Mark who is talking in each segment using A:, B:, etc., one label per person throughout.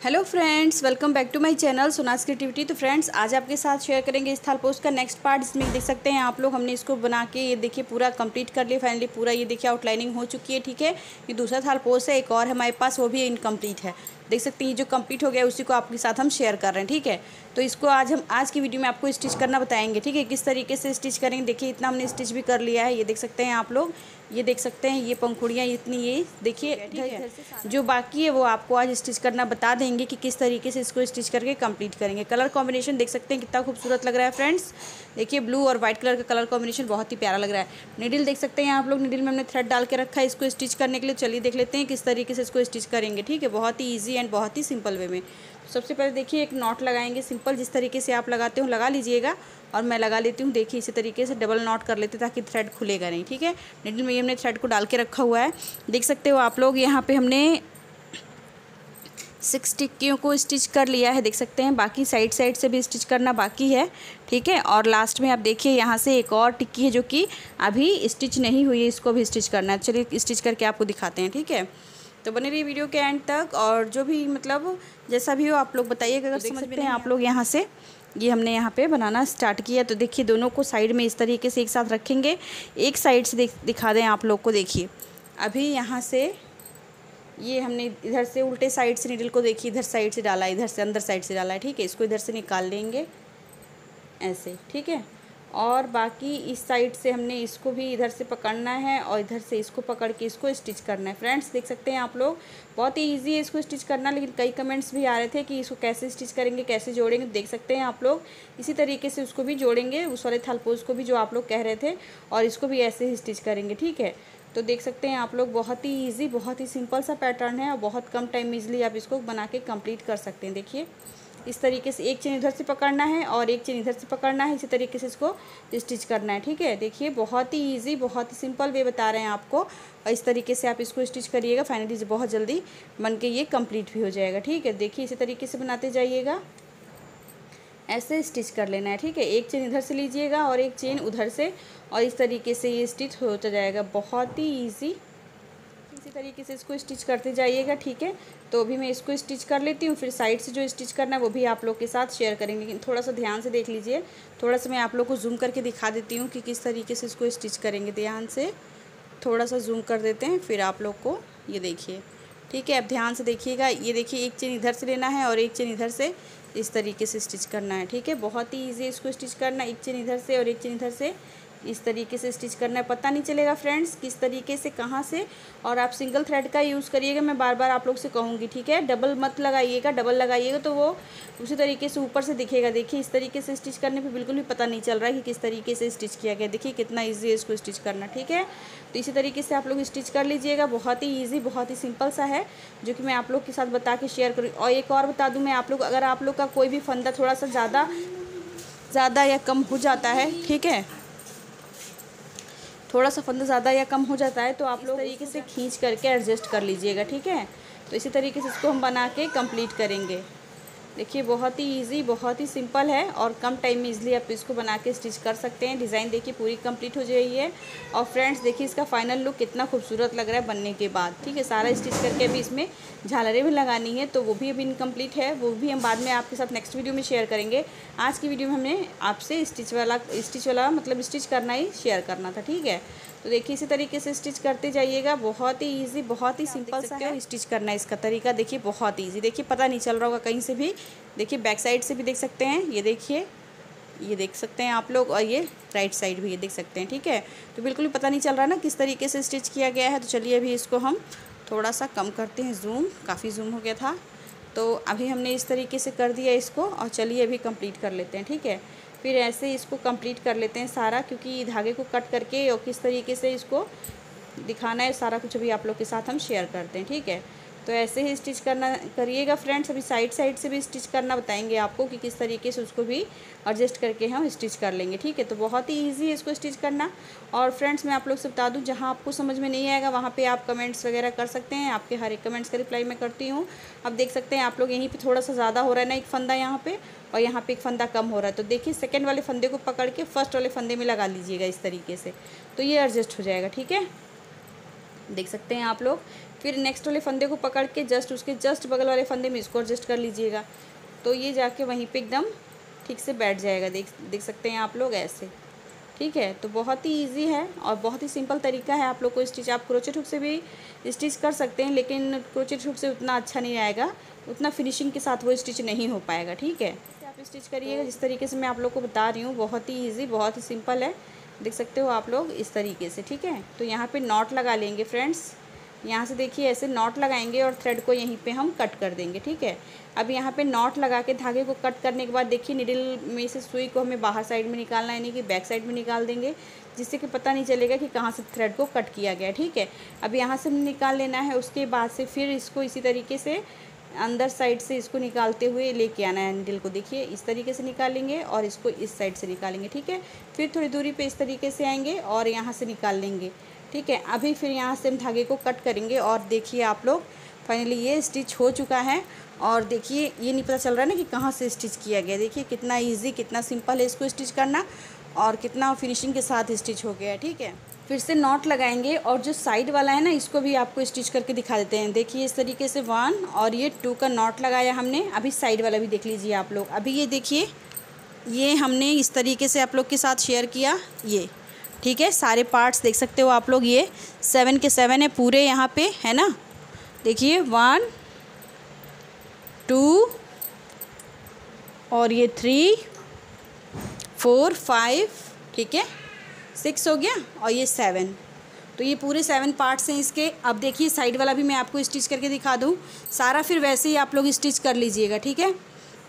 A: Hello friends welcome back to my channel Sunas creativity तो friends आज आपके साथ शेयर करेंगे इस थाल पोस्ट का नेक्स्ट पार्ट जिसमें देख सकते हैं आप लोग, हमने इसको बना के ये देखिए पूरा कंप्लीट कर लिया। फाइनली पूरा ये देखिए आउटलाइनिंग हो चुकी है, ठीक है? ये दूसरा थाल पोस्ट है, एक और हमारे पास, वो भी इनकम्प्लीट है। देख सकते हैं ये जो कंप्लीट हो गया उसी को आपके साथ हम शेयर कर रहे हैं ठीक है? तो इसको आज हम आज की वीडियो में आपको स्टिच करना बताएँगे ठीक है? किस तरीके से स्टिच करेंगे? देखिए इतना हमने स्टिच भी कर लिया है ये देख सकते हैं आप लोग ये देख सकते हैं ये पंखुड़ियाँ इतनी ये देखिए जो बाकी है वो आपको आज स्टिच करना बता देंगे कि किस तरीके से इसको स्टिच करके कंप्लीट करेंगे। कलर कॉम्बिनेशन देख सकते हैं कितना खूबसूरत लग रहा है फ्रेंड्स देखिए ब्लू और व्हाइट कलर का कलर कॉम्बिनेशन बहुत ही प्यारा लग रहा है। निडिल देख सकते हैं आप लोग निडिल में हमने थ्रेड डाल के रखा है इसको स्टिच करने के लिए। चलिए देख लेते हैं किस तरीके से इसको स्टिच करेंगे ठीक है? बहुत ही ईजी एंड बहुत ही सिंपल वे में। सबसे पहले देखिए, एक नॉट लगाएँगे, सिंपल जिस तरीके से आप लगाते हो, लगा लीजिएगा और मैं लगा लेती हूँ। देखिए, इसी तरीके से डबल नॉट कर लेते ताकि थ्रेड खुलेगा नहीं, ठीक है? निडल में हमने थ्रेड को डाल के रखा हुआ है। देख सकते हो आप लोग, यहाँ पे हमने सिक्स टिक्कियों को स्टिच कर लिया है, देख सकते हैं। बाकी साइड साइड से भी स्टिच करना बाकी है, ठीक है? और लास्ट में आप देखिए, यहाँ से एक और टिक्की है जो कि अभी स्टिच नहीं हुई है, इसको भी स्टिच करना है। चलिए स्टिच करके आपको दिखाते हैं, ठीक है? तो बने रही वीडियो के एंड तक और जो भी मतलब जैसा भी हो आप लोग बताइएगा अगर तो समझ में हैं आप लोग यहाँ से ये हमने यहाँ पे बनाना स्टार्ट किया। तो देखिए दोनों को साइड में इस तरीके से एक साथ रखेंगे। एक साइड से दिखा दें आप लोग को देखिए। अभी यहाँ से ये हमने इधर से उल्टे साइड से नीडल को देखिए इधर साइड से डाला इधर से अंदर साइड से डाला है ठीक है? इसको इधर से निकाल लेंगे ऐसे ठीक है? और बाकी इस साइड से हमने इसको भी इधर से पकड़ना है और इधर से इसको पकड़ के इसको स्टिच करना है। फ्रेंड्स, देख सकते हैं आप लोग, बहुत ही ईजी है इसको स्टिच करना, लेकिन कई कमेंट्स भी आ रहे थे कि इसको कैसे स्टिच करेंगे, कैसे जोड़ेंगे, देख सकते हैं आप लोग। इसी तरीके से उसको भी जोड़ेंगे, उस वाले थलपोज को भी जो आप लोग कह रहे थे, और इसको भी ऐसे ही स्टिच करेंगे, ठीक है? तो देख सकते हैं आप लोग, बहुत ही ईजी बहुत ही सिंपल सा पैटर्न है और बहुत कम टाइम ईजिली आप इसको बना के कंप्लीट कर सकते हैं। देखिए इस तरीके से एक चेन इधर से पकड़ना है और एक चेन इधर से पकड़ना है, इसी तरीके से इसको स्टिच करना है, ठीक है? देखिए, बहुत ही इजी बहुत ही सिंपल वे बता रहे हैं आपको। और इस तरीके से आप इसको स्टिच करिएगा फाइनली बहुत जल्दी बन के ये कंप्लीट भी हो जाएगा, ठीक है? देखिए, इसी तरीके से बनाते जाइएगा। ऐसे स्टिच कर लेना है, ठीक है? एक चेन इधर से लीजिएगा और एक चेन उधर से और इस तरीके से ये स्टिच होता जाएगा। बहुत ही ईजी इसी तरीके से इसको स्टिच करते जाइएगा, ठीक है? तो अभी मैं इसको स्टिच कर लेती हूँ, फिर साइड से जो स्टिच करना है वो भी आप लोग के साथ शेयर करेंगे। लेकिन थोड़ा सा ध्यान से देख लीजिए, थोड़ा सा मैं आप लोग को जूम करके दिखा देती हूँ कि किस तरीके से इसको स्टिच करेंगे। ध्यान से थोड़ा सा जूम कर देते हैं, फिर आप लोग को ये देखिए, ठीक है? अब ध्यान से देखिएगा, ये देखिए, एक चेन इधर से लेना है और एक चेन इधर से इस तरीके से स्टिच करना है, ठीक है? बहुत ही ईजी इसको स्टिच करना, एक चेन इधर से और एक चेन इधर से। इस तरीके से स्टिच करना है। पता नहीं चलेगा फ्रेंड्स किस तरीके से, कहाँ से। और आप सिंगल थ्रेड का यूज़ करिएगा, मैं बार बार आप लोग से कहूँगी, ठीक है। डबल मत लगाइएगा, डबल लगाइएगा तो वो उसी तरीके से ऊपर से दिखेगा। देखिए, इस तरीके से स्टिच करने पे बिल्कुल भी पता नहीं चल रहा है कि किस तरीके से स्टिच किया गया। देखिए, कितना ईजी है इसको स्टिच करना, ठीक है। तो इसी तरीके से आप लोग स्टिच कर लीजिएगा। बहुत ही ईजी बहुत ही सिंपल सा है, जो कि मैं आप लोग के साथ बता के शेयर करूँ। और एक और बता दूँ, मैं आप लोग, अगर आप लोग का कोई भी फंदा थोड़ा सा ज़्यादा ज़्यादा या कम हो जाता है, ठीक है। थोड़ा सा फंदा ज़्यादा या कम हो जाता है तो आप लोग तरीके से खींच करके एडजस्ट कर लीजिएगा, ठीक है? तो इसी तरीके से इसको हम बना के कंप्लीट करेंगे। देखिए, बहुत ही इजी बहुत ही सिंपल है और कम टाइम में इजीली आप इसको बना के स्टिच कर सकते हैं। डिज़ाइन देखिए पूरी कंप्लीट हो जाएगी है और फ्रेंड्स देखिए इसका फाइनल लुक कितना खूबसूरत लग रहा है बनने के बाद। ठीक है, सारा स्टिच करके अभी इसमें झालरें भी लगानी है तो वो भी अभी इनकम्प्लीट है, वो भी हम बाद में आपके साथ नेक्स्ट वीडियो में शेयर करेंगे। आज की वीडियो में हमने आपसे स्टिच वाला स्टिच वाला मतलब स्टिच करना ही शेयर करना था, ठीक है? तो देखिए इसी तरीके से स्टिच करते जाइएगा। बहुत ही इजी बहुत ही सिंपल सा है। स्टिच करना है इसका तरीका। देखिए बहुत ईजी देखिए पता नहीं चल रहा होगा कहीं से भी। देखिए बैक साइड से भी देख सकते हैं। ये देखिए ये देख सकते हैं आप लोग। और ये राइट साइड भी ये देख सकते हैं ठीक है? तो बिल्कुल भी पता नहीं चल रहा ना किस तरीके से स्टिच किया गया है। तो चलिए अभी इसको हम थोड़ा सा कम करते हैं जूम काफ़ी जूम हो गया था। तो अभी हमने इस तरीके से कर दिया इसको। और चलिए अभी कंप्लीट कर लेते हैं ठीक है? फिर ऐसे इसको कंप्लीट कर लेते हैं सारा, क्योंकि धागे को कट करके और किस तरीके से इसको दिखाना है, सारा कुछ अभी आप लोग के साथ हम शेयर करते हैं, ठीक है? तो ऐसे ही स्टिच करना करिएगा फ्रेंड्स। अभी साइड साइड से भी स्टिच करना बताएँगे आपको कि किस तरीके से उसको भी एडजस्ट करके हम स्टिच कर लेंगे, ठीक है? तो बहुत ही ईजी है इसको स्टिच करना। और फ्रेंड्स, मैं आप लोग से बता दूँ, जहाँ आपको समझ में नहीं आएगा, वहाँ पर आप कमेंट्स वगैरह कर सकते हैं। आपके हर एक कमेंट्स का रिप्लाई मैं करती हूँ। अब देख सकते हैं, आप लोग यहीं पर थोड़ा सा ज़्यादा हो रहा है ना एक फंदा यहाँ पर और यहाँ पे एक फंदा कम हो रहा है। तो देखिए सेकंड वाले फंदे को पकड़ के फ़र्स्ट वाले फंदे में लगा लीजिएगा इस तरीके से। तो ये एडजस्ट हो जाएगा, ठीक है? देख सकते हैं आप लोग फिर नेक्स्ट वाले फंदे को पकड़ के जस्ट उसके जस्ट बगल वाले फंदे में इसको एडजस्ट कर लीजिएगा। तो ये जाके वहीं पे एकदम ठीक से बैठ जाएगा। देख देख सकते हैं आप लोग ऐसे। ठीक है? तो बहुत ही इजी है और बहुत ही सिंपल तरीका है आप लोग को स्टिच आप क्रोचेट हुक से भी स्टिच कर सकते हैं, लेकिन क्रोचेट हुक से उतना अच्छा नहीं आएगा। उतना फिनिशिंग के साथ वो स्टिच नहीं हो पाएगा। ठीक है? आप स्टिच करिएगा। जिस तरीके से मैं आप लोग को बता रही हूँ। बहुत ही ईजी बहुत ही सिंपल है। देख सकते हो आप लोग इस तरीके से। ठीक है? तो यहाँ पर नॉट लगा लेंगे फ्रेंड्स यहाँ से देखिए ऐसे नॉट लगाएँगे और थ्रेड को यहीं पे हम कट कर देंगे, ठीक है? अब यहाँ पे नॉट लगा के धागे को कट करने के बाद देखिए निडल में से सुई को हमें बाहर साइड में निकालना यानी कि बैक साइड में निकाल देंगे, जिससे कि पता नहीं चलेगा कि कहाँ से थ्रेड को कट किया गया, ठीक है? अब यहाँ से निकाल लेना है, उसके बाद से फिर इसको इसी तरीके से अंदर साइड से इसको निकालते हुए लेके आना है निडल को, देखिए, इस तरीके से निकालेंगे और इसको इस साइड से निकालेंगे, ठीक है? फिर थोड़ी दूरी पे इस तरीके से आएँगे और यहाँ से निकाल लेंगे। ठीक है, अभी फिर यहाँ से हम धागे को कट करेंगे और देखिए आप लोग फाइनली ये स्टिच हो चुका है और देखिए, ये नहीं पता चल रहा है ना कि कहाँ से स्टिच किया गया। देखिए कितना ईजी कितना सिंपल है इसको स्टिच करना और कितना फिनिशिंग के साथ स्टिच हो गया है ठीक है। फिर से नॉट लगाएँगे और जो साइड वाला है ना, इसको भी आपको स्टिच करके दिखा देते हैं। देखिए इस तरीके से वन और ये टू का नॉट लगाया हमने। अभी साइड वाला भी देख लीजिए आप लोग। अभी ये देखिए, ये हमने इस तरीके से आप लोग के साथ शेयर किया, ये। ठीक है, सारे पार्ट्स देख सकते हो आप लोग ये। सेवन के सेवन है पूरे यहाँ पे, है ना? देखिए वन टू और ये थ्री फोर फाइव ठीक है? सिक्स हो गया, और ये सेवन तो ये पूरे सेवन पार्ट्स हैं इसके। अब देखिए साइड वाला भी मैं आपको स्टिच करके दिखा दूँ। सारा फिर वैसे ही आप लोग स्टिच कर लीजिएगा, ठीक है?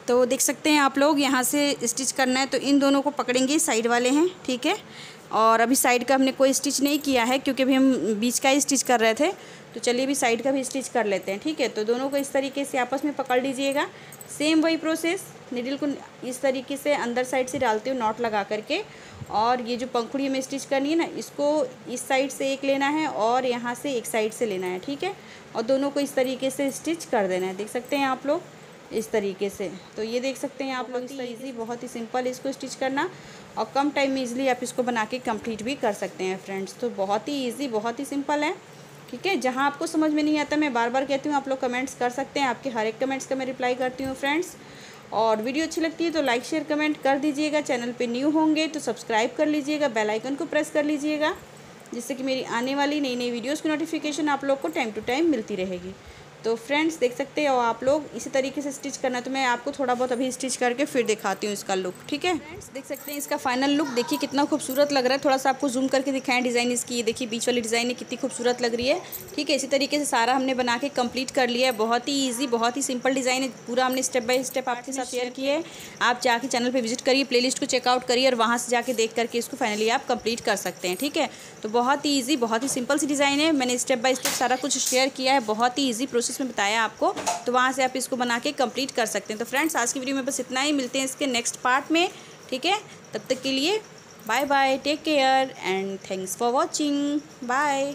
A: तो देख सकते हैं आप लोग, यहाँ से स्टिच करना है तो इन दोनों को पकड़ेंगे साइड वाले हैं, ठीक है? और अभी साइड का हमने कोई स्टिच नहीं किया है, क्योंकि अभी हम बीच का ही स्टिच कर रहे थे। तो चलिए अभी साइड का भी स्टिच कर लेते हैं, ठीक है? तो दोनों को इस तरीके से आपस में पकड़ लीजिएगा। सेम वही प्रोसेस निडल को इस तरीके से अंदर साइड से डालते हुए नॉट लगा करके। और ये जो पंखुड़ी हमें स्टिच करनी है ना, इसको इस साइड से एक लेना है और यहाँ से एक साइड से लेना है, ठीक है? और दोनों को इस तरीके से स्टिच कर देना है, देख सकते हैं आप लोग? इस तरीके से। तो ये देख सकते हैं आप लोग इस ईजी बहुत ही सिंपल इसको स्टिच करना और कम टाइम में ईजिली आप इसको बना के कंप्लीट भी कर सकते हैं फ्रेंड्स तो बहुत ही ईजी बहुत ही सिंपल है। ठीक है? जहाँ आपको समझ में नहीं आता मैं बार बार कहती हूँ आप लोग कमेंट्स कर सकते हैं। आपके हर एक कमेंट्स का मैं रिप्लाई करती हूँ फ्रेंड्स और वीडियो अच्छी लगती है तो लाइक शेयर कमेंट कर दीजिएगा। चैनल पे न्यू होंगे तो सब्सक्राइब कर लीजिएगा। बेल आइकन को प्रेस कर लीजिएगा जिससे कि मेरी आने वाली नई नई वीडियोज़ की नोटिफिकेशन आप लोग को टाइम टू टाइम मिलती रहेगी। तो फ्रेंड्स देख सकते हो आप लोग इसी तरीके से स्टिच करना है। तो मैं आपको थोड़ा बहुत अभी स्टिच करके फिर दिखाती हूँ इसका लुक ठीक है? फ्रेंड्स देख सकते हैं इसका फाइनल लुक देखिए कितना खूबसूरत लग रहा है। थोड़ा सा आपको जूम करके दिखाएँ डिज़ाइन इसकी। ये देखिए बीच वाली डिज़ाइन कितनी खूबसूरत लग रही है ठीक है? इसी तरीके से सारा हमने बना के कंप्लीट कर लिया है। बहुत ही ईजी बहुत ही सिंपल डिज़ाइन है। पूरा हमने स्टेप बाय स्टेप आपके साथ शेयर किया है। आप जाके चैनल पर विज़िट करिए प्ले को चेकआउट करिए और वहाँ से जाके देख करके इसको फाइनली आप कंप्लीट कर सकते हैं ठीक है? तो बहुत ही ईजी बहुत ही सिंपल सी डिज़ाइन है। मैंने स्टेप बाय स्टेप सारा कुछ शेयर किया है। बहुत ही ईजी प्रोसेस में बताया आपको तो वहाँ से आप इसको बना के कंप्लीट कर सकते हैं। तो फ्रेंड्स आज की वीडियो में बस इतना ही। मिलते हैं इसके नेक्स्ट पार्ट में, ठीक है? तब तक के लिए bye bye take care and thanks for watching bye